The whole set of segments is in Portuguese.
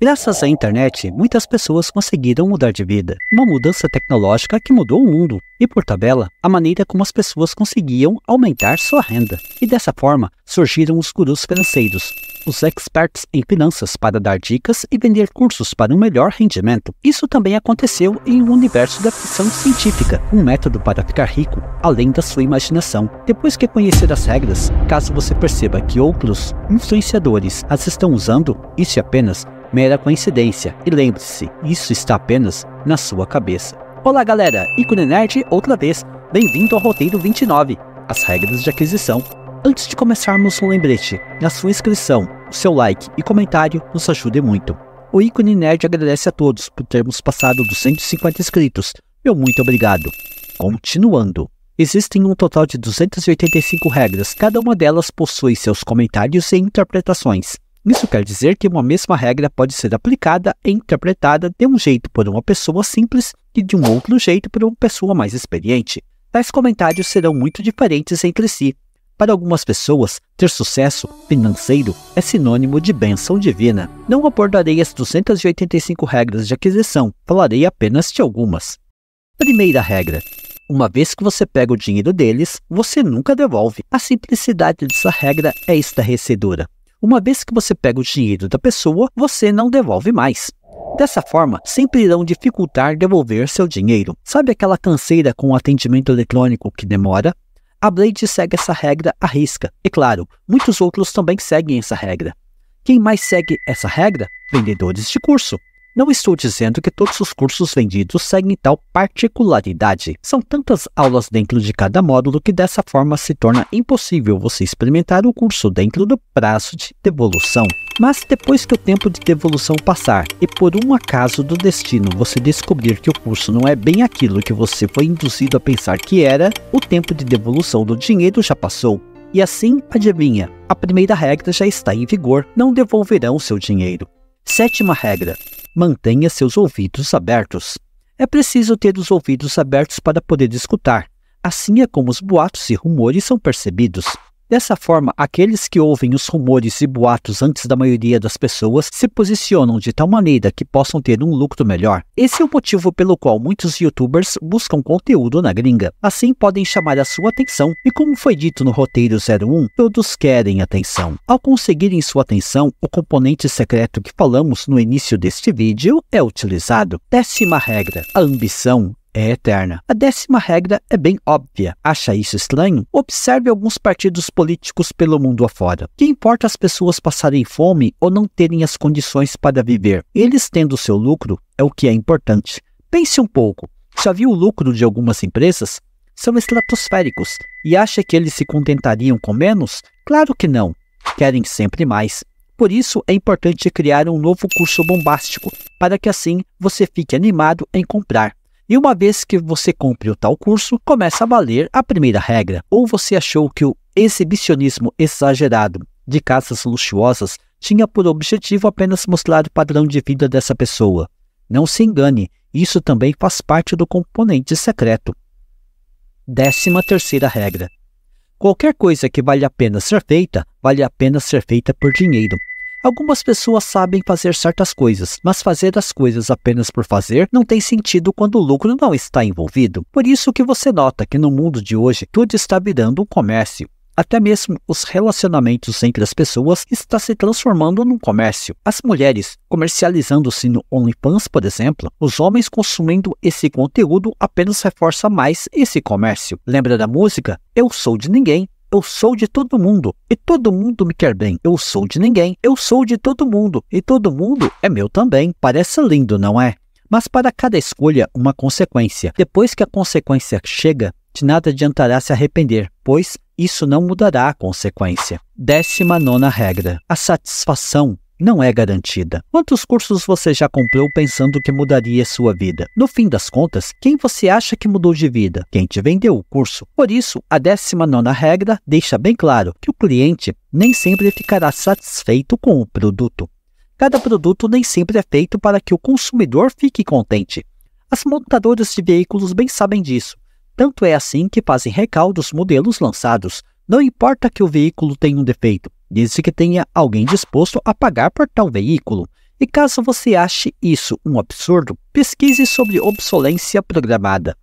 Graças à internet, muitas pessoas conseguiram mudar de vida. Uma mudança tecnológica que mudou o mundo e, por tabela, a maneira como as pessoas conseguiam aumentar sua renda. E dessa forma, surgiram os gurus financeiros, os experts em finanças para dar dicas e vender cursos para um melhor rendimento. Isso também aconteceu em um universo da ficção científica, um método para ficar rico, além da sua imaginação. Depois que conhecer as regras, caso você perceba que outros influenciadores as estão usando, isso é apenas mera coincidência. E lembre-se, isso está apenas na sua cabeça. Olá galera, Icone Nerd outra vez. Bem-vindo ao roteiro 29, as regras de aquisição. Antes de começarmos um lembrete, na sua inscrição, o seu like e comentário nos ajude muito. O Icone Nerd agradece a todos por termos passado dos 150 inscritos. Meu muito obrigado. Continuando. Existem um total de 285 regras, cada uma delas possui seus comentários e interpretações. Isso quer dizer que uma mesma regra pode ser aplicada e interpretada de um jeito por uma pessoa simples e de um outro jeito por uma pessoa mais experiente. Tais comentários serão muito diferentes entre si. Para algumas pessoas, ter sucesso financeiro é sinônimo de bênção divina. Não abordarei as 285 regras de aquisição, falarei apenas de algumas. Primeira regra: uma vez que você pega o dinheiro deles, você nunca devolve. A simplicidade dessa regra é estarrecedora. Uma vez que você pega o dinheiro da pessoa, você não devolve mais. Dessa forma, sempre irão dificultar devolver seu dinheiro. Sabe aquela canseira com o atendimento eletrônico que demora? A Blade segue essa regra à risca. E claro, muitos outros também seguem essa regra. Quem mais segue essa regra? Vendedores de curso. Não estou dizendo que todos os cursos vendidos seguem tal particularidade. São tantas aulas dentro de cada módulo que dessa forma se torna impossível você experimentar o curso dentro do prazo de devolução. Mas depois que o tempo de devolução passar e por um acaso do destino você descobrir que o curso não é bem aquilo que você foi induzido a pensar que era, o tempo de devolução do dinheiro já passou. E assim, adivinha, a primeira regra já está em vigor, não devolverão seu dinheiro. Sétima regra: mantenha seus ouvidos abertos. É preciso ter os ouvidos abertos para poder escutar. Assim é como os boatos e rumores são percebidos. Dessa forma, aqueles que ouvem os rumores e boatos antes da maioria das pessoas se posicionam de tal maneira que possam ter um lucro melhor. Esse é o motivo pelo qual muitos youtubers buscam conteúdo na gringa. Assim podem chamar a sua atenção, e como foi dito no roteiro 01, todos querem atenção. Ao conseguirem sua atenção, o componente secreto que falamos no início deste vídeo é utilizado. Décima regra: a ambição é eterna. A décima regra é bem óbvia. Acha isso estranho? Observe alguns partidos políticos pelo mundo afora. Que importa as pessoas passarem fome ou não terem as condições para viver? Eles tendo seu lucro é o que é importante. Pense um pouco. Já viu o lucro de algumas empresas? São estratosféricos. E acha que eles se contentariam com menos? Claro que não. Querem sempre mais. Por isso é importante criar um novo curso bombástico, para que assim você fique animado em comprar. E uma vez que você compre o tal curso, começa a valer a primeira regra. Ou você achou que o exibicionismo exagerado de casas luxuosas tinha por objetivo apenas mostrar o padrão de vida dessa pessoa. Não se engane, isso também faz parte do componente secreto. Décima terceira regra. Qualquer coisa que vale a pena ser feita, vale a pena ser feita por dinheiro. Algumas pessoas sabem fazer certas coisas, mas fazer as coisas apenas por fazer não tem sentido quando o lucro não está envolvido. Por isso que você nota que no mundo de hoje tudo está virando um comércio. Até mesmo os relacionamentos entre as pessoas está se transformando num comércio. As mulheres comercializando-se no OnlyFans, por exemplo, os homens consumindo esse conteúdo apenas reforça mais esse comércio. Lembra da música? Eu sou de ninguém, eu sou de todo mundo e todo mundo me quer bem. Eu sou de ninguém. Eu sou de todo mundo e todo mundo é meu também. Parece lindo, não é? Mas para cada escolha, uma consequência. Depois que a consequência chega, de nada adiantará se arrepender, pois isso não mudará a consequência. Décima nona regra: a satisfação não é garantida. Quantos cursos você já comprou pensando que mudaria sua vida? No fim das contas, quem você acha que mudou de vida? Quem te vendeu o curso. Por isso, a 19 regra deixa bem claro que o cliente nem sempre ficará satisfeito com o produto. Cada produto nem sempre é feito para que o consumidor fique contente. As montadoras de veículos bem sabem disso. Tanto é assim que fazem recall dos modelos lançados. Não importa que o veículo tenha um defeito, desde que tenha alguém disposto a pagar por tal veículo. E caso você ache isso um absurdo, pesquise sobre obsolência programada.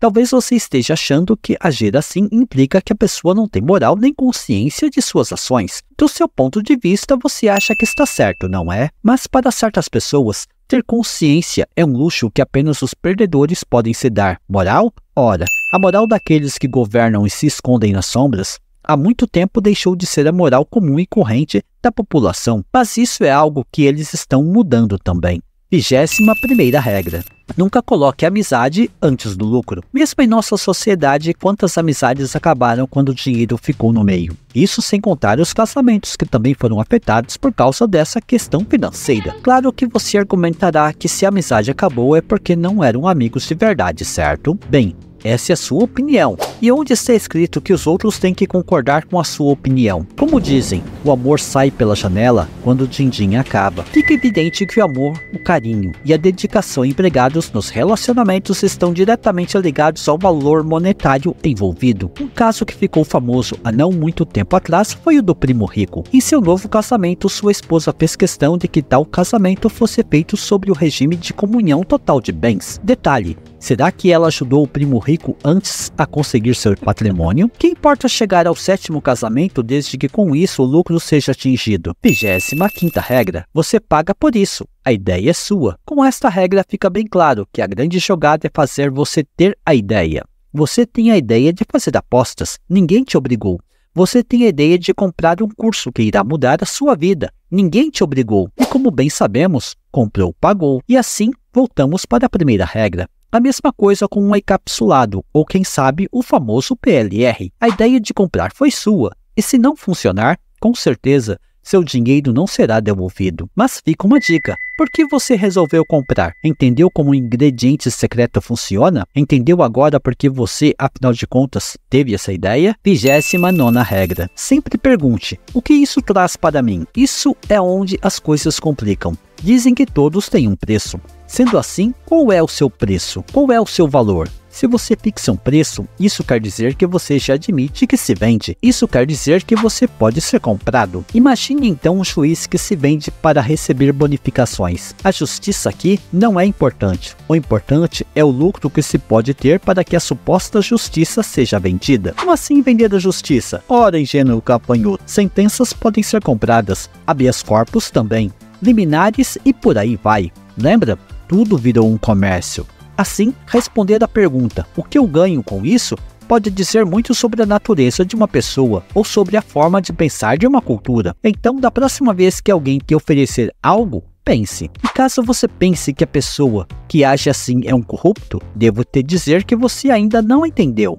Talvez você esteja achando que agir assim implica que a pessoa não tem moral nem consciência de suas ações. Do seu ponto de vista, você acha que está certo, não é? Mas para certas pessoas, ter consciência é um luxo que apenas os perdedores podem se dar. Moral? Ora, a moral daqueles que governam e se escondem nas sombras há muito tempo deixou de ser a moral comum e corrente da população, mas isso é algo que eles estão mudando também. Vigésima primeira regra. Nunca coloque amizade antes do lucro. Mesmo em nossa sociedade, quantas amizades acabaram quando o dinheiro ficou no meio? Isso sem contar os casamentos que também foram afetados por causa dessa questão financeira. Claro que você argumentará que se a amizade acabou é porque não eram amigos de verdade, certo? Bem, essa é a sua opinião. E onde está escrito que os outros têm que concordar com a sua opinião? Como dizem, o amor sai pela janela quando o din-din acaba. Fica evidente que o amor, o carinho e a dedicação empregados nos relacionamentos estão diretamente ligados ao valor monetário envolvido. Um caso que ficou famoso há não muito tempo atrás foi o do primo rico. Em seu novo casamento, sua esposa fez questão de que tal casamento fosse feito sobre o regime de comunhão total de bens. Detalhe, Será que ela ajudou o primo rico antes a conseguir seu patrimônio? Que importa chegar ao sétimo casamento desde que com isso o lucro seja atingido? 25 quinta regra. Você paga por isso. A ideia é sua. Com esta regra fica bem claro que a grande jogada é fazer você ter a ideia. Você tem a ideia de fazer apostas. Ninguém te obrigou. Você tem a ideia de comprar um curso que irá mudar a sua vida. Ninguém te obrigou. E como bem sabemos, comprou, pagou. E assim, voltamos para a primeira regra. A mesma coisa com um encapsulado, ou quem sabe o famoso PLR. A ideia de comprar foi sua, e se não funcionar, com certeza seu dinheiro não será devolvido. Mas fica uma dica: por que você resolveu comprar? Entendeu como o ingrediente secreto funciona? Entendeu agora por que você, afinal de contas, teve essa ideia? 29 regra: sempre pergunte: o que isso traz para mim? Isso é onde as coisas complicam. Dizem que todos têm um preço. Sendo assim, qual é o seu preço? Qual é o seu valor? Se você fixa um preço, isso quer dizer que você já admite que se vende. Isso quer dizer que você pode ser comprado. Imagine então um juiz que se vende para receber bonificações. A justiça aqui não é importante. O importante é o lucro que se pode ter para que a suposta justiça seja vendida. Como assim vender a justiça? Ora, ingênuo capanhudo. Sentenças podem ser compradas, habeas corpus também, liminares e por aí vai. Lembra? Tudo virou um comércio. Assim, responder à pergunta: o que eu ganho com isso? pode dizer muito sobre a natureza de uma pessoa ou sobre a forma de pensar de uma cultura. Então, da próxima vez que alguém te oferecer algo, pense. E caso você pense que a pessoa que age assim é um corrupto, devo te dizer que você ainda não entendeu.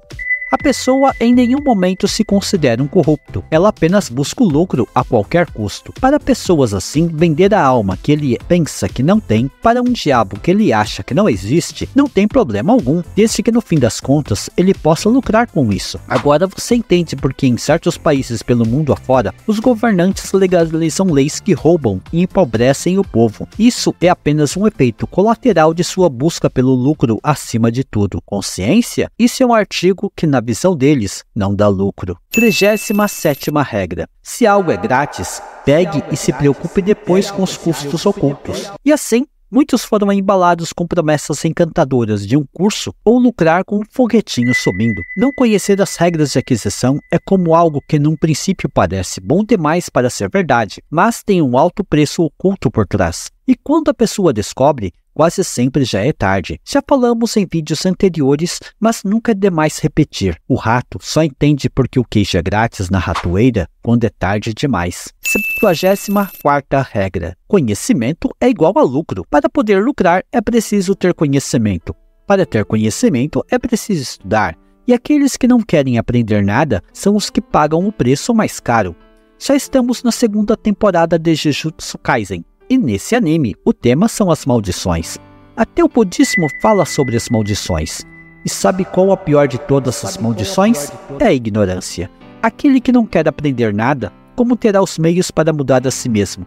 A pessoa em nenhum momento se considera um corrupto, ela apenas busca o lucro a qualquer custo. Para pessoas assim, vender a alma que ele pensa que não tem para um diabo que ele acha que não existe, não tem problema algum, desde que no fim das contas ele possa lucrar com isso. Agora você entende porque em certos países pelo mundo afora, os governantes legalizam leis que roubam e empobrecem o povo. Isso é apenas um efeito colateral de sua busca pelo lucro acima de tudo. Consciência? Isso é um artigo que na visão deles, não dá lucro. 37 regra. Se algo é grátis, pegue e se preocupe depois com os custos ocultos. E assim, Muitos foram embalados com promessas encantadoras de um curso ou lucrar com um foguetinho sumindo. Não conhecer as regras de aquisição é como algo que num princípio parece bom demais para ser verdade, mas tem um alto preço oculto por trás. E quando a pessoa descobre, quase sempre já é tarde. Já falamos em vídeos anteriores, mas nunca é demais repetir. O rato só entende porque o queijo é grátis na ratoeira quando é tarde demais. 74 regra: Conhecimento é igual a lucro. Para poder lucrar, é preciso ter conhecimento. Para ter conhecimento, é preciso estudar. E aqueles que não querem aprender nada são os que pagam o preço mais caro. Já estamos na segunda temporada de Jujutsu Kaisen, e nesse anime, o tema são as maldições. Até o budismo fala sobre as maldições. E sabe qual a pior de todas as maldições? É a ignorância. Aquele que não quer aprender nada, como terá os meios para mudar a si mesmo?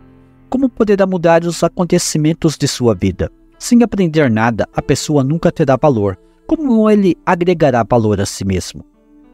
Como poderá mudar os acontecimentos de sua vida? Sem aprender nada, a pessoa nunca terá valor. Como ele agregará valor a si mesmo?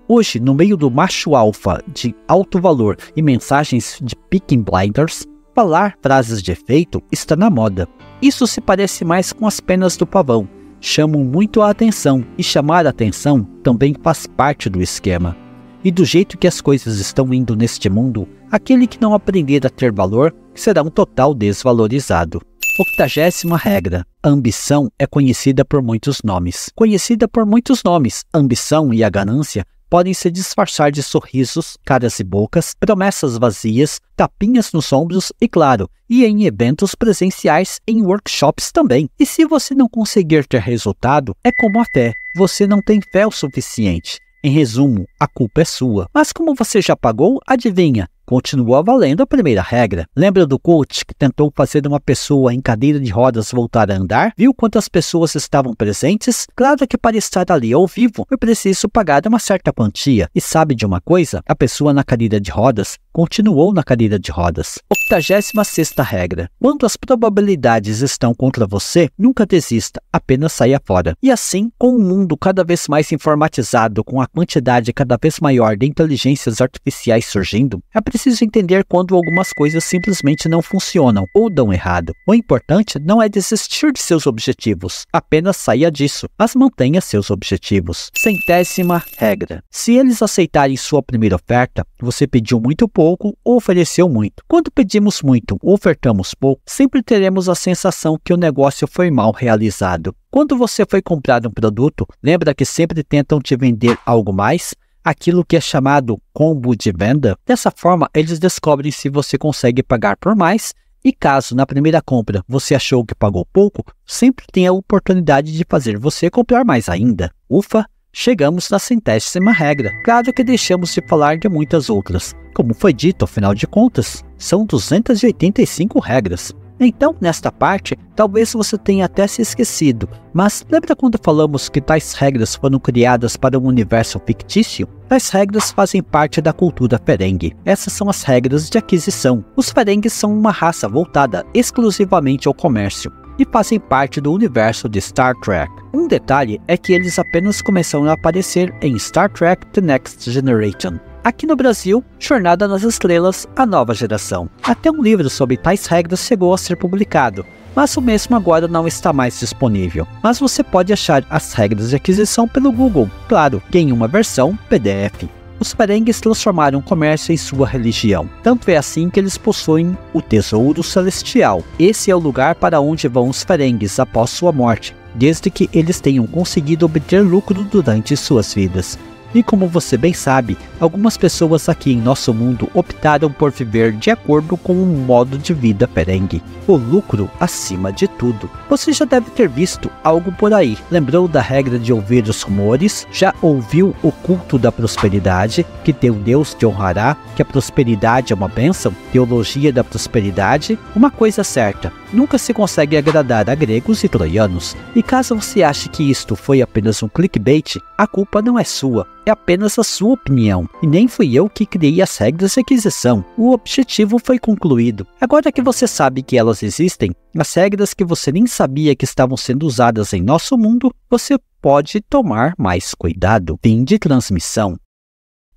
Hoje, no meio do macho alfa de alto valor e mensagens de picking blinders, Falar frases de efeito está na moda. Isso se parece mais com as penas do pavão. Chamam muito a atenção e chamar a atenção também faz parte do esquema. E do jeito que as coisas estão indo neste mundo, aquele que não aprender a ter valor será um total desvalorizado. Octagésima regra. Ambição é conhecida por muitos nomes. Conhecida por muitos nomes, ambição e a ganância podem se disfarçar de sorrisos, caras e bocas, promessas vazias, tapinhas nos ombros e, claro, e em eventos presenciais em workshops também. E se você não conseguir ter resultado, é como a fé, você não tem fé o suficiente. Em resumo, a culpa é sua. Mas como você já pagou, adivinha? Continua valendo a primeira regra. Lembra do coach que tentou fazer uma pessoa em cadeira de rodas voltar a andar? Viu quantas pessoas estavam presentes? Claro que para estar ali ao vivo, foi preciso pagar uma certa quantia. E sabe de uma coisa? A pessoa na cadeira de rodas continuou na cadeira de rodas. 86 regra. Quando as probabilidades estão contra você, nunca desista, apenas saia fora. E assim, com o um mundo cada vez mais informatizado, com a quantidade cada vez maior de inteligências artificiais surgindo, é preciso entender quando algumas coisas simplesmente não funcionam ou dão errado. O importante não é desistir de seus objetivos, apenas saia disso, mas mantenha seus objetivos. Centésima regra. Se eles aceitarem sua primeira oferta, você pediu muito pouco pouco ou ofereceu muito. Quando pedimos muito ou ofertamos pouco, sempre teremos a sensação que o negócio foi mal realizado. Quando você foi comprar um produto, lembra que sempre tentam te vender algo mais? Aquilo que é chamado combo de venda. Dessa forma, eles descobrem se você consegue pagar por mais e caso na primeira compra você achou que pagou pouco, sempre tem a oportunidade de fazer você comprar mais ainda. Ufa, chegamos na centésima regra. Claro que deixamos de falar de muitas outras. Como foi dito, afinal de contas, são 285 regras. Então, nesta parte, talvez você tenha até se esquecido, mas lembra quando falamos que tais regras foram criadas para um universo fictício? Tais regras fazem parte da cultura ferengue. Essas são as regras de aquisição. Os ferengues são uma raça voltada exclusivamente ao comércio e fazem parte do universo de Star Trek. Um detalhe é que eles apenas começaram a aparecer em Star Trek The Next Generation. Aqui no Brasil, Jornada nas Estrelas, a nova geração. Até um livro sobre tais regras chegou a ser publicado, mas o mesmo agora não está mais disponível. Mas você pode achar as regras de aquisição pelo Google, claro, em uma versão PDF. Os Ferengues transformaram o comércio em sua religião. Tanto é assim que eles possuem o Tesouro Celestial. Esse é o lugar para onde vão os Ferengues após sua morte, desde que eles tenham conseguido obter lucro durante suas vidas. E como você bem sabe, algumas pessoas aqui em nosso mundo optaram por viver de acordo com um modo de vida perengue, o lucro acima de tudo. Você já deve ter visto algo por aí. Lembrou da regra de ouvir os rumores? Já ouviu o culto da prosperidade, que teu Deus te honrará, que a prosperidade é uma bênção? Teologia da prosperidade? Uma coisa certa, nunca se consegue agradar a gregos e troianos. E caso você ache que isto foi apenas um clickbait, a culpa não é sua, é apenas a sua opinião, e nem fui eu que criei as regras de aquisição. O objetivo foi concluído. Agora que você sabe que elas existem, as regras que você nem sabia que estavam sendo usadas em nosso mundo, você pode tomar mais cuidado. Fim de transmissão.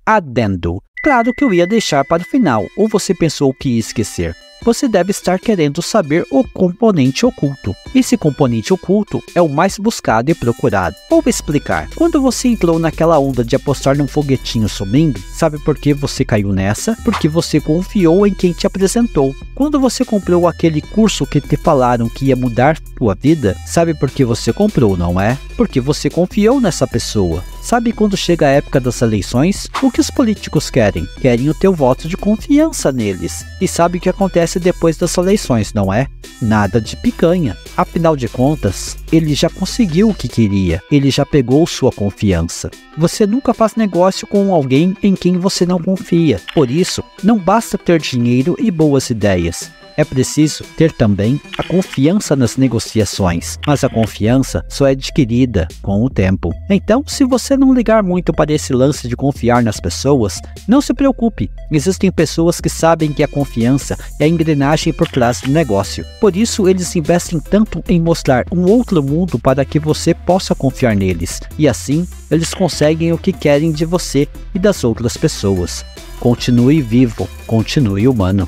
Adendo. Claro que eu ia deixar para o final, ou você pensou que ia esquecer? você deve estar querendo saber o componente oculto. Esse componente oculto é o mais buscado e procurado. Vou explicar. Quando você entrou naquela onda de apostar num foguetinho sumindo, sabe por que você caiu nessa? Porque você confiou em quem te apresentou. Quando você comprou aquele curso que te falaram que ia mudar tua vida, sabe por que você comprou, não é? Porque você confiou nessa pessoa. Sabe quando chega a época das eleições? O que os políticos querem? Querem o teu voto de confiança neles. E sabe o que acontece depois das eleições, não é? Nada de picanha. Afinal de contas, ele já conseguiu o que queria. Ele já pegou sua confiança. Você nunca faz negócio com alguém em quem você não confia. Por isso, não basta ter dinheiro e boas ideias é preciso ter também a confiança nas negociações, mas a confiança só é adquirida com o tempo. Então, se você não ligar muito para esse lance de confiar nas pessoas, não se preocupe. Existem pessoas que sabem que a confiança é a engrenagem por trás do negócio. Por isso, eles investem tanto em mostrar um outro mundo para que você possa confiar neles, e assim eles conseguem o que querem de você e das outras pessoas. Continue vivo, continue humano.